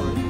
for